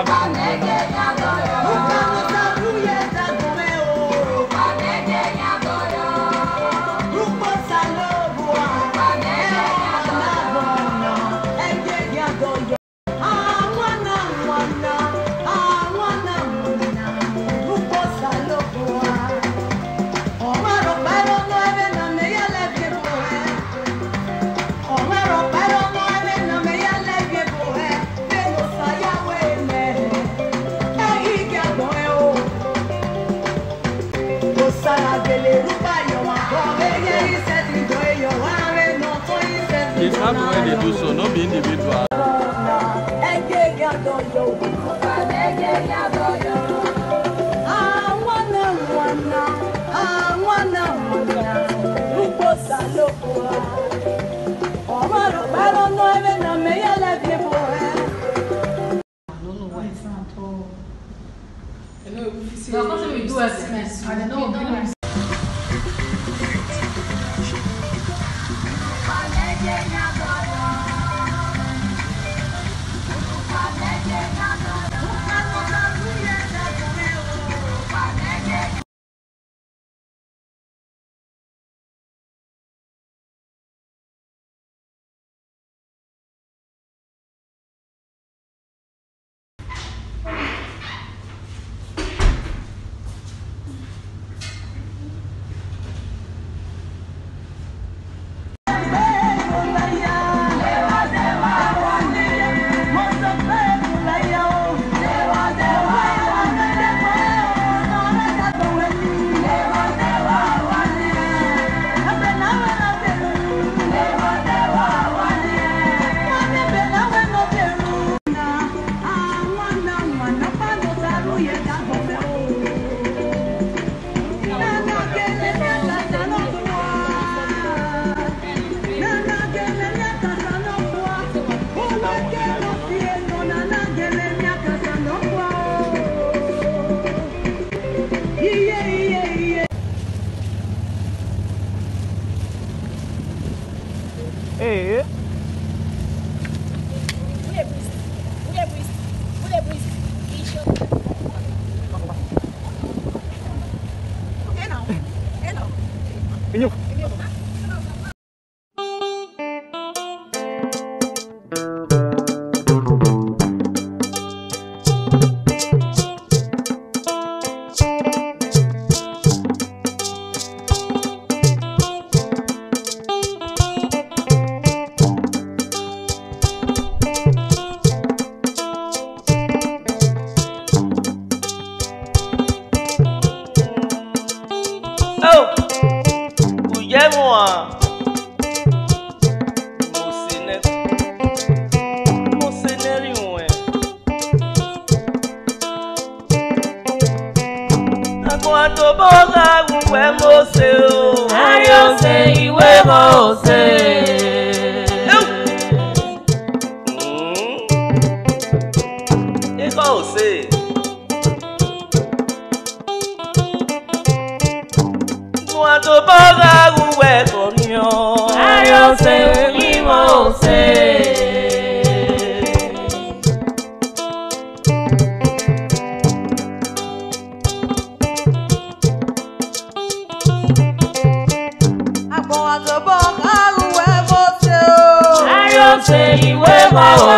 Uka nege na dojo, uka It's hard when they do so, not be individual. No, because we do SMS. I don't know. Менюх. moi Àtòbọ́ra ìwé mọ̀ọ́sẹ̀ o. Ayọ̀sẹ̀ ìwé mọ̀ọ́sẹ̀. Hmm. Ikọ̀ òsè. Àtòbọ́ra ìwé. Say ìwé mọ́